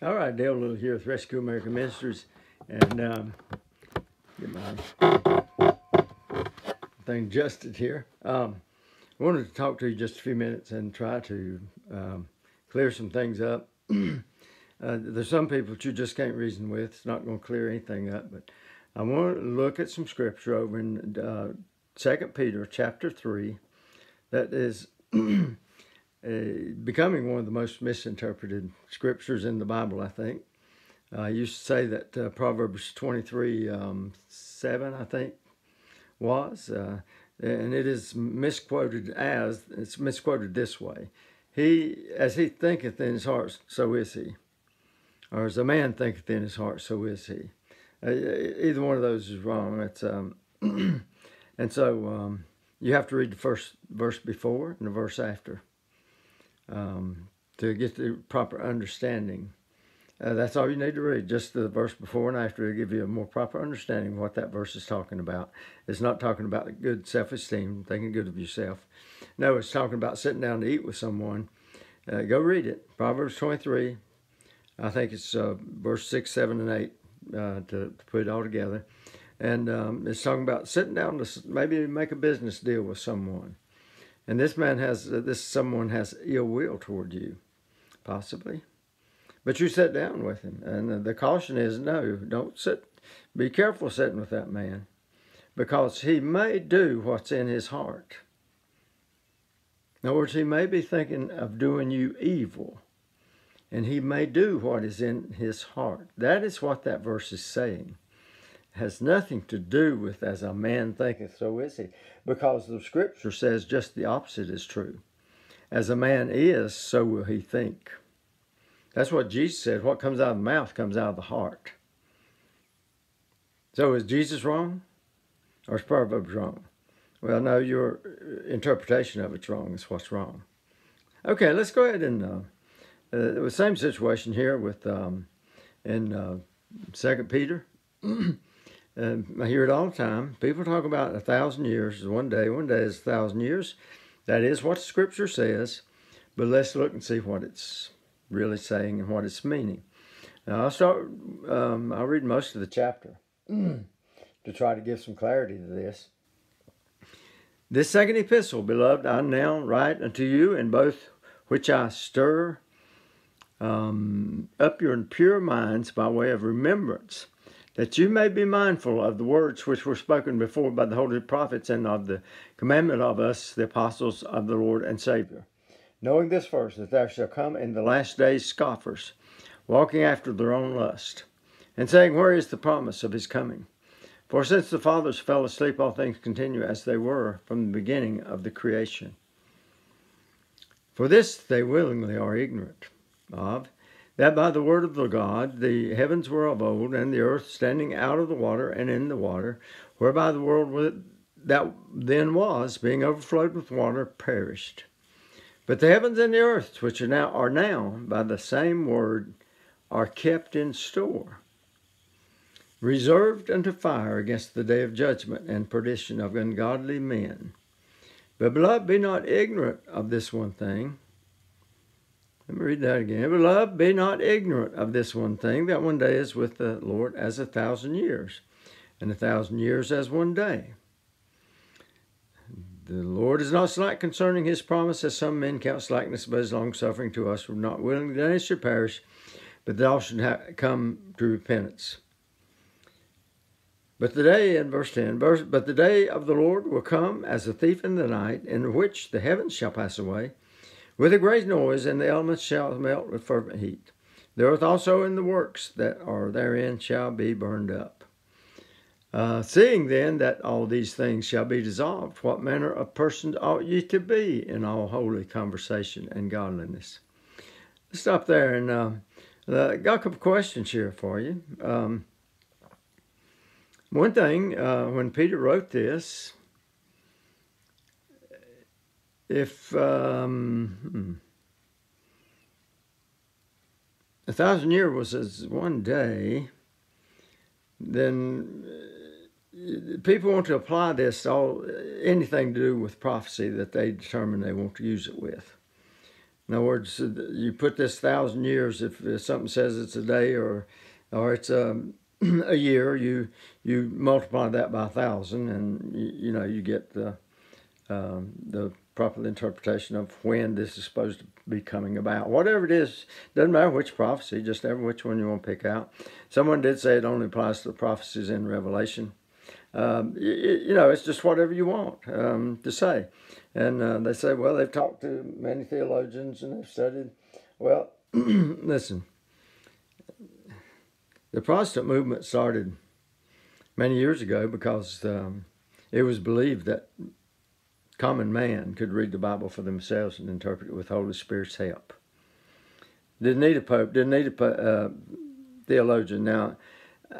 All right, Dale Little here with Rescue American Ministries, and um, get my thing adjusted here. Um, I wanted to talk to you just a few minutes and try to um, clear some things up. uh, there's some people that you just can't reason with. It's not going to clear anything up, but I want to look at some scripture over in uh, Second Peter chapter three, that is. Uh, becoming one of the most misinterpreted scriptures in the Bible, I think. Uh, I used to say that uh, Proverbs 23 um, 7, I think, was, uh, and it is misquoted as, it's misquoted this way He, as he thinketh in his heart, so is he. Or as a man thinketh in his heart, so is he. Uh, either one of those is wrong. It's, um, and so um, you have to read the first verse before and the verse after um, to get the proper understanding. Uh, that's all you need to read, just the verse before and after to give you a more proper understanding of what that verse is talking about. It's not talking about good self esteem, thinking good of yourself. No, it's talking about sitting down to eat with someone. Uh, go read it. Proverbs 23, I think it's uh, verse 6, 7, and 8 uh, to, to, put it all together. And um, it's talking about sitting down to maybe make a business deal with someone. And this man has, uh, this someone has ill will toward you, possibly. But you sit down with him. And the caution is no, don't sit, be careful sitting with that man because he may do what's in his heart. In other words, he may be thinking of doing you evil, and he may do what is in his heart. That is what that verse is saying has nothing to do with as a man thinketh, so is he. Because the scripture says just the opposite is true. As a man is, so will he think. That's what Jesus said. What comes out of the mouth comes out of the heart. So is Jesus wrong? Or is Proverbs wrong? Well, no, your interpretation of it's wrong is what's wrong. Okay, let's go ahead and uh, uh, the same situation here with um, in uh, Second Peter. I hear it all the time. People talk about a thousand years is one day. One day is a thousand years. That is what Scripture says. But let's look and see what it's really saying and what it's meaning. Now, I'll start, um, I'll read most of the chapter to try to give some clarity to this. This second epistle, beloved, I now write unto you in both which I stir um, up your pure minds by way of remembrance that you may be mindful of the words which were spoken before by the holy prophets and of the commandment of us, the apostles of the Lord and Savior. Knowing this first, that there shall come in the last days scoffers, walking after their own lust, and saying, Where is the promise of his coming? For since the fathers fell asleep, all things continue as they were from the beginning of the creation. For this they willingly are ignorant of, that by the word of the God the heavens were of old, and the earth standing out of the water and in the water, whereby the world that then was, being overflowed with water, perished. But the heavens and the earth, which are now are now by the same word, are kept in store, reserved unto fire against the day of judgment and perdition of ungodly men. But beloved, be not ignorant of this one thing let me read that again. Beloved, be not ignorant of this one thing, that one day is with the Lord as a thousand years, and a thousand years as one day. The Lord is not slack concerning his promise, as some men count slackness, but is long suffering to us, not willing that any should perish, but that all should ha- come to repentance. But the day, in verse 10, verse, but the day of the Lord will come as a thief in the night, in which the heavens shall pass away with a great noise, and the elements shall melt with fervent heat. The earth also and the works that are therein shall be burned up. Uh, seeing then that all these things shall be dissolved, what manner of persons ought ye to be in all holy conversation and godliness? Let's stop there and uh, uh, got a couple questions here for you. Um, one thing, uh, when Peter wrote this, if um, hmm, a thousand years was as one day, then uh, people want to apply this to all anything to do with prophecy that they determine they want to use it with. In other words, you put this thousand years. If something says it's a day or or it's a, a year, you you multiply that by a thousand, and you, you know you get the um, the proper interpretation of when this is supposed to be coming about. Whatever it is, doesn't matter which prophecy, just every which one you want to pick out. Someone did say it only applies to the prophecies in Revelation. Um, you, you, know, it's just whatever you want um, to say. And uh, they say, well, they've talked to many theologians and they've studied. Well, listen, the Protestant movement started many years ago because um, it was believed that common man could read the Bible for themselves and interpret it with Holy Spirit's help. Didn't need a pope, didn't need a uh, theologian. Now,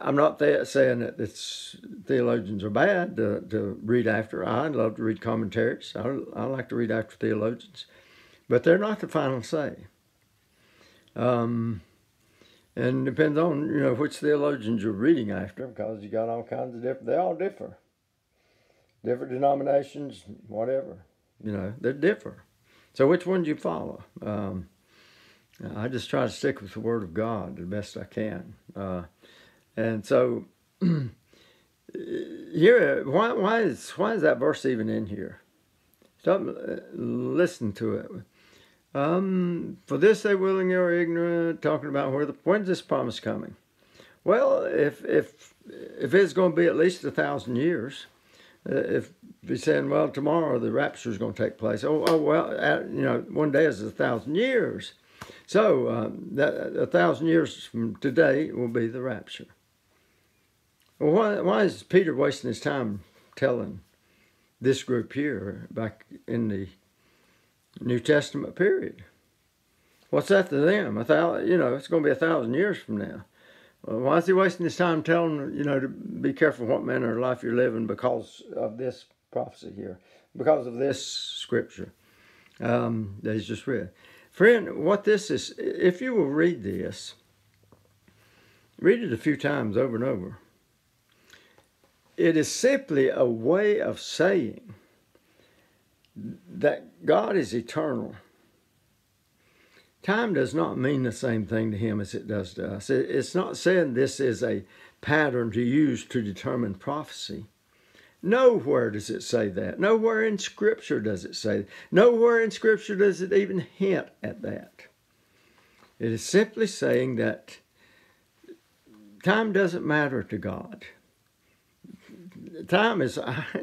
I'm not saying that it's, theologians are bad to, to read after. I love to read commentaries. I, I like to read after theologians, but they're not the final say. Um, and depends on you know which theologians you're reading after, because you got all kinds of different. They all differ different denominations, whatever. You know, they differ. So which one do you follow? Um, I just try to stick with the Word of God the best I can. Uh, and so here, why, why, is, why is that verse even in here? Stop, uh, listen to it. Um, for this they willingly are ignorant, talking about where the, when's this promise coming? Well, if, if, if it's going to be at least a thousand years, Uh, if be saying, well, tomorrow the rapture is going to take place. Oh, oh well, uh, you know, one day is a thousand years. So um, that uh, a thousand years from today will be the rapture. Well, why, why is Peter wasting his time telling this group here back in the New Testament period? What's that to them? A thousand, you know, it's going to be a thousand years from now. Why is he wasting his time telling you know to be careful what manner of life you're living because of this prophecy here, because of this scripture um, that he's just read? Friend, what this is, if you will read this, read it a few times over and over. It is simply a way of saying that God is eternal Time does not mean the same thing to him as it does to us. It's not saying this is a pattern to use to determine prophecy. Nowhere does it say that. Nowhere in Scripture does it say that. Nowhere in Scripture does it even hint at that. It is simply saying that time doesn't matter to God. Time is,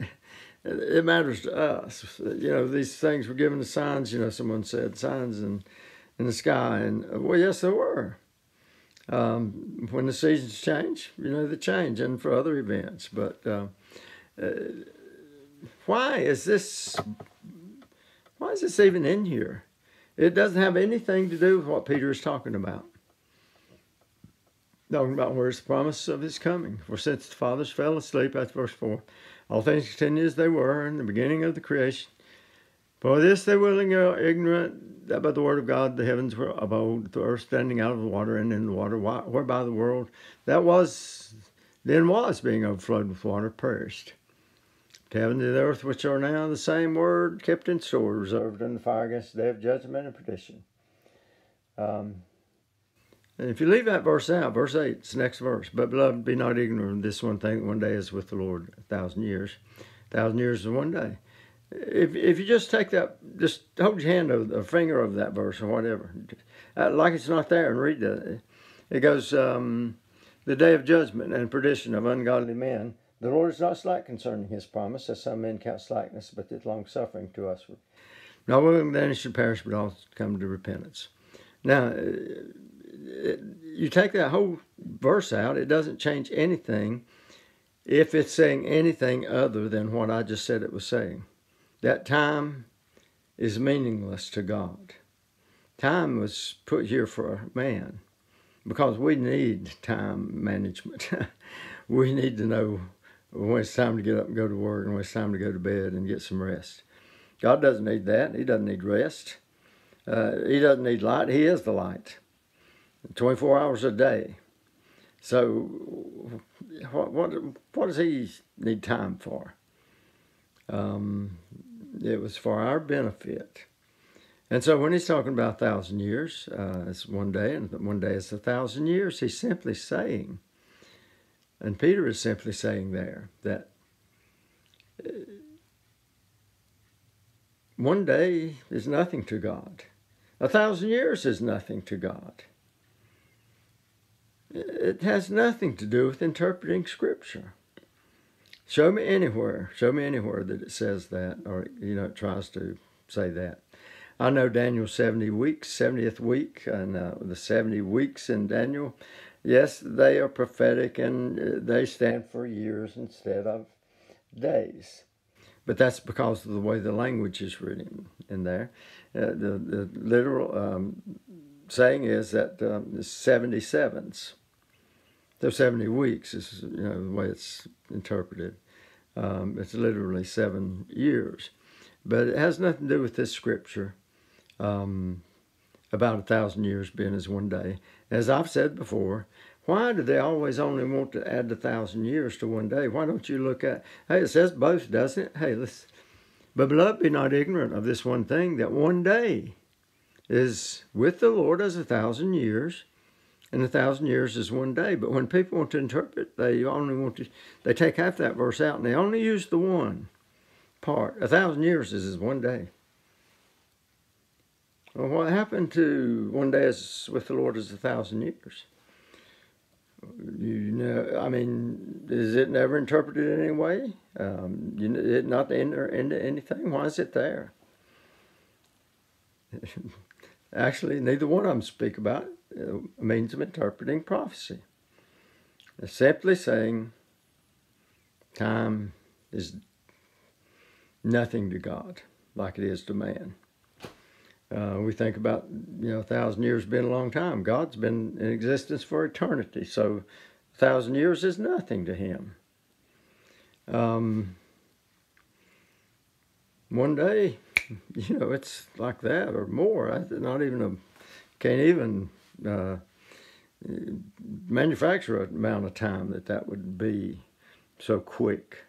it matters to us. You know, these things were given as signs, you know, someone said signs and in the sky. And uh, well, yes, there were. Um, when the seasons change, you know, they change, and for other events. But uh, uh, why is this? Why is this even in here? It doesn't have anything to do with what Peter is talking about. Talking about where's the promise of his coming. For since the fathers fell asleep, that's verse 4, all things continue as they were in the beginning of the creation. For this they were ignorant that by the word of God the heavens were old, the earth standing out of the water and in the water, whereby the world that was then was being overflowed with water perished. The heaven and the earth, which are now the same word, kept in store, reserved in the fire against the day of judgment and perdition. Um, and if you leave that verse out, verse 8, it's the next verse. But beloved, be not ignorant of this one thing, one day is with the Lord a thousand years. A thousand years is one day if if you just take that, just hold your hand over the finger of that verse or whatever, uh, like it's not there, and read it. It goes, um, "The day of judgment and perdition of ungodly men. The Lord is not slack concerning His promise, as some men count slackness, but is long suffering to us. Not willing that any should perish, but all come to repentance." Now, uh, you take that whole verse out; it doesn't change anything if it's saying anything other than what I just said it was saying that time is meaningless to God. Time was put here for man because we need time management. we need to know when it's time to get up and go to work and when it's time to go to bed and get some rest. God doesn't need that. He doesn't need rest. Uh, he doesn't need light. He is the light. 24 hours a day. So what, what, what does he need time for? Um, it was for our benefit. And so when he's talking about a thousand years, uh, it's one day, and one day is a thousand years, he's simply saying, and Peter is simply saying there that uh, one day is nothing to God. A thousand years is nothing to God. It has nothing to do with interpreting Scripture. Show me anywhere, show me anywhere that it says that, or, you know, it tries to say that. I know Daniel 70 weeks, 70th week, and uh, the 70 weeks in Daniel, yes, they are prophetic and uh, they stand for years instead of days. But that's because of the way the language is written in there. Uh, the, the literal um, saying is that um, 77s. So 70 weeks is you know the way it's interpreted. Um, it's literally seven years. But it has nothing to do with this scripture um, about a thousand years being as one day. As I've said before, why do they always only want to add a thousand years to one day? Why don't you look at, hey, it says both, doesn't it? Hey, let's, but beloved, be not ignorant of this one thing, that one day is with the Lord as a thousand years, and a thousand years is one day. But when people want to interpret, they only want to, they take half that verse out, and they only use the one part. A thousand years is one day. Well, what happened to one day is with the Lord is a thousand years? you know, I mean, is it never interpreted in any way? Um, you know, it not enter into anything? Why is it there? Actually, neither one of them speak about a means of interpreting prophecy. It's simply saying time is nothing to God like it is to man. Uh, we think about, you know, a thousand years being a long time. God's been in existence for eternity, so a thousand years is nothing to Him. Um, one day, you know, it's like that or more. Not even a, can't even uh, manufacture an amount of time that that would be so quick.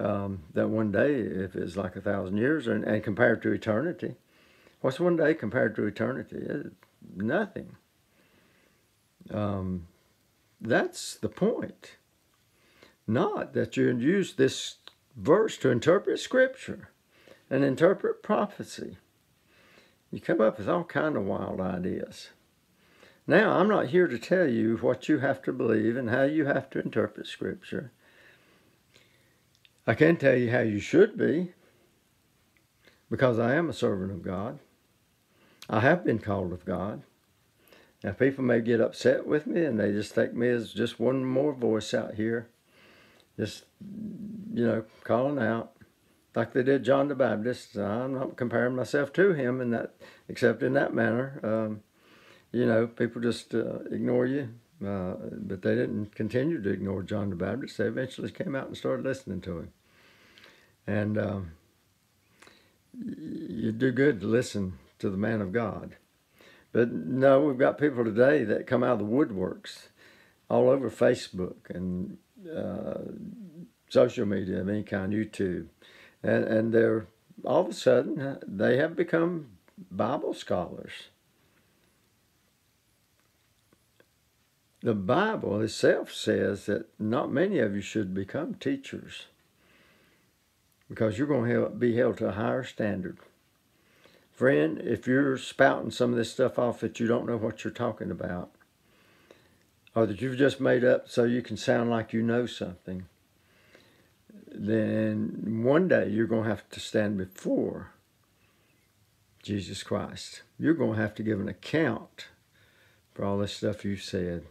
Um, that one day, if it's like a thousand years, and, and compared to eternity, What's one day compared to eternity? It's nothing. Um, that's the point. Not that you use this verse to interpret Scripture and interpret prophecy. You come up with all kind of wild ideas. Now, I'm not here to tell you what you have to believe and how you have to interpret Scripture. I can tell you how you should be because I am a servant of God. I have been called of God. Now, people may get upset with me and they just think me as just one more voice out here, just, you know, calling out like they did John the Baptist. I'm not comparing myself to him in that, except in that manner. Um, you know, people just uh, ignore you, uh, but they didn't continue to ignore John the Baptist. They eventually came out and started listening to him. And um, you do good to listen to the man of God. But no, we've got people today that come out of the woodworks all over Facebook and uh, social media of any kind, YouTube. And, and they're all of a sudden, uh, they have become Bible scholars. The Bible itself says that not many of you should become teachers because you're going to be held to a higher standard. Friend, if you're spouting some of this stuff off that you don't know what you're talking about, or that you've just made up so you can sound like you know something, then one day you're going to have to stand before Jesus Christ. You're going to have to give an account for all this stuff you said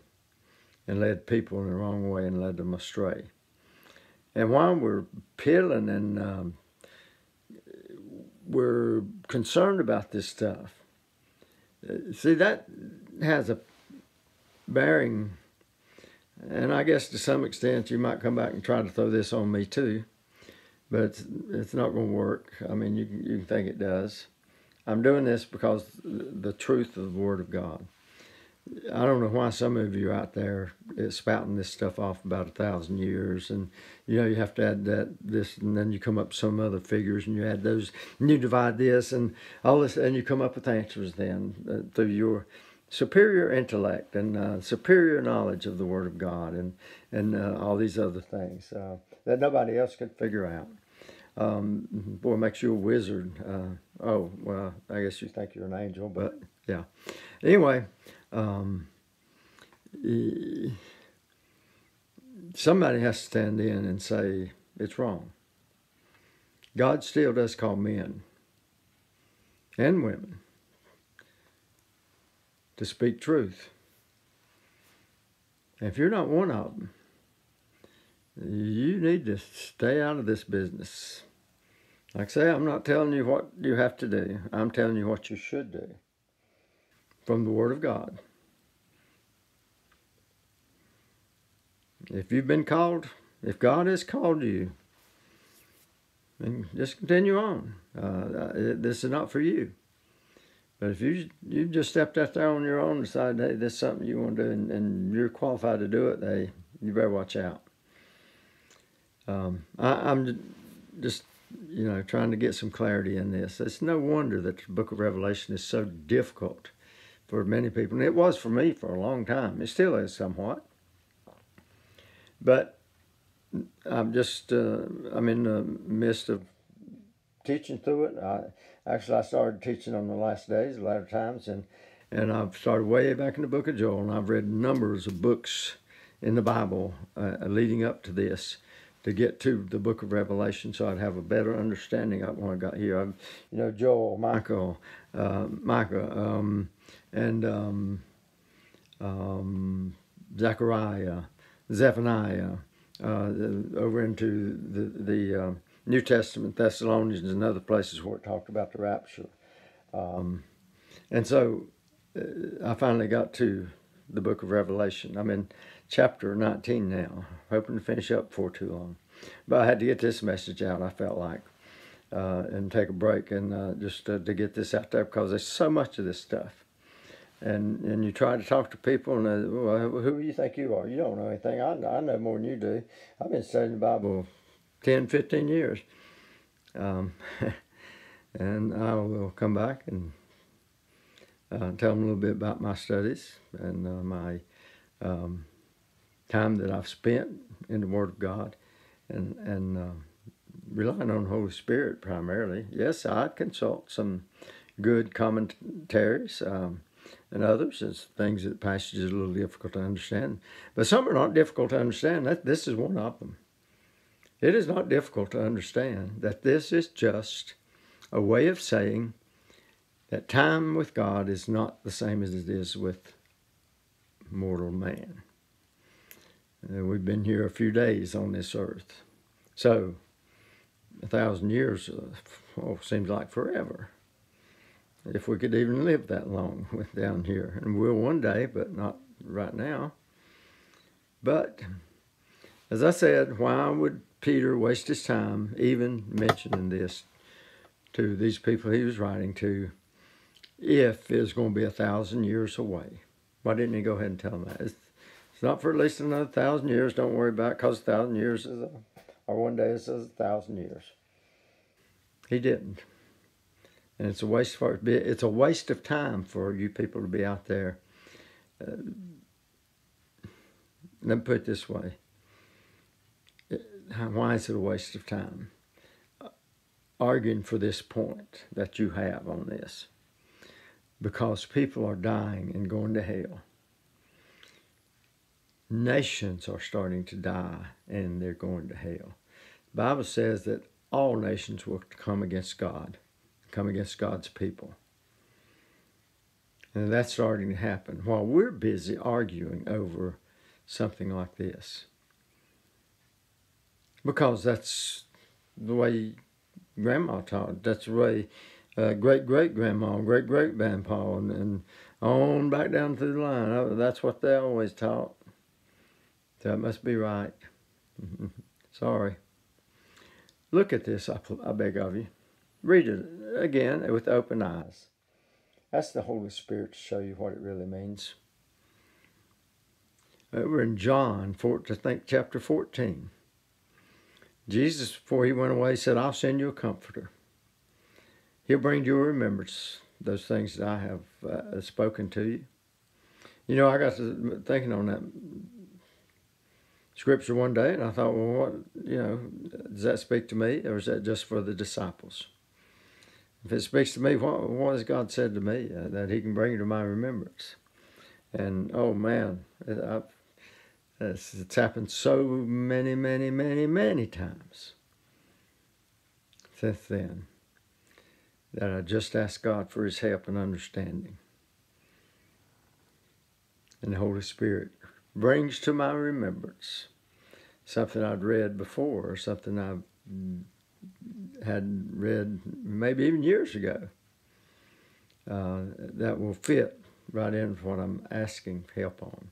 and led people in the wrong way and led them astray. And while we're peeling and um, we're concerned about this stuff. Uh, see, that has a bearing, and I guess to some extent you might come back and try to throw this on me too, but it's, it's not going to work. I mean, you you can think it does. I'm doing this because the truth of the Word of God. I don't know why some of you out there is spouting this stuff off about a thousand years, and you know you have to add that this, and then you come up with some other figures, and you add those, and you divide this, and all this, and you come up with answers then uh, through your superior intellect and uh, superior knowledge of the Word of God, and and uh, all these other things uh, that nobody else could figure out. Um, boy, makes you a wizard. Uh, oh well, I guess you think you're an angel, but yeah. Anyway um, somebody has to stand in and say it's wrong. God still does call men and women to speak truth. If you're not one of them, you need to stay out of this business. Like I say, I'm not telling you what you have to do. I'm telling you what you should do from the Word of God. If you've been called, if God has called you, then just continue on. Uh, this is not for you. But if you you just stepped out there on your own and decided, hey, this is something you want to do, and, and you're qualified to do it, hey, you better watch out. Um, I, am just, you know, trying to get some clarity in this. It's no wonder that the book of Revelation is so difficult for many people. And it was for me for a long time. It still is somewhat. But I'm just, uh, I'm in the midst of teaching through it. I, actually, I started teaching on the last days, a lot of times, and, and I've started way back in the book of Joel, and I've read numbers of books in the Bible uh, leading up to this to get to the book of Revelation so I'd have a better understanding of when I got here. I've, you know, Joel, Michael, uh, Micah, um, and um, um, Zechariah, Zephaniah, uh, over into the, the uh, New Testament, Thessalonians, and other places where it talked about the rapture. Um, and so uh, I finally got to the book of Revelation. I'm in chapter 19 now, hoping to finish up before too long. But I had to get this message out, I felt like, uh, and take a break and uh, just to get this out there because there's so much of this stuff and and you try to talk to people and well, who do you think you are? You don't know anything. I, I know more than you do. I've been studying the Bible 10, 15 years. Um, and I will come back and uh, tell them a little bit about my studies and uh, my um, time that I've spent in the Word of God and, and uh, relying on the Holy Spirit primarily. Yes, I consult some good commentaries. Um, and others. It's things that passage is a little difficult to understand. But some are not difficult to understand. That this is one of them. It is not difficult to understand that this is just a way of saying that time with God is not the same as it is with mortal man. Uh, we've been here a few days on this earth. So, a thousand years uh, oh, seems like forever if we could even live that long down here. And we'll one day, but not right now. But as I said, why would Peter waste his time even mentioning this to these people he was writing to if it's going to be a thousand years away? Why didn't he go ahead and tell them that? It's, it's not for at least another thousand years. Don't worry about it because a thousand years is a, or one day is a thousand years. He didn't and it's a waste for it's a waste of time for you people to be out there. Uh, let me put it this way: Why is it a waste of time? Uh, arguing for this point that you have on this, because people are dying and going to hell. Nations are starting to die and they're going to hell. The Bible says that all nations will come against God come against God's people. And that's starting to happen while we're busy arguing over something like this. Because that's the way grandma taught. That's the way uh, great great grandma, great great grandpa, and, and, on back down through the line. Oh, that's what they always taught. It must be right. Sorry. Look at this, I, I beg of you. Read it again with open eyes. Ask the Holy Spirit to show you what it really means. over in John, for, I think chapter 14. Jesus, before he went away, said, I'll send you a comforter. He'll bring to your remembrance those things that I have uh, spoken to you. You know, I got to thinking on that scripture one day, and I thought, well, what, you know, does that speak to me, or is that just for the disciples? If it speaks to me, what, what has God said to me uh, that He can bring to my remembrance? And oh man, I've, it's, it's happened so many, many, many, many times since then that I just ask God for His help and understanding. And the Holy Spirit brings to my remembrance something I'd read before, or something I had read maybe even years ago uh, that will fit right in with what I'm asking help on.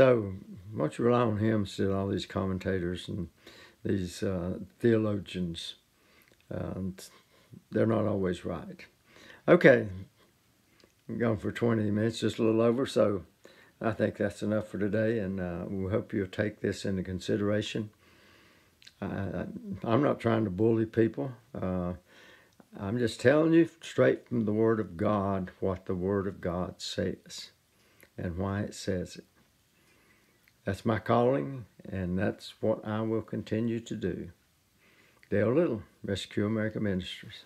So, don't rely on him of all these commentators and these uh, theologians? Um, they're not always right. Okay, I'm gone for 20 minutes, just a little over, so I think that's enough for today, and uh, we hope you'll take this into consideration. I, I'm not trying to bully people. Uh, I'm just telling you straight from the Word of God what the Word of God says and why it says it. That's my calling, and that's what I will continue to do. Dale Little, Rescue America Ministries.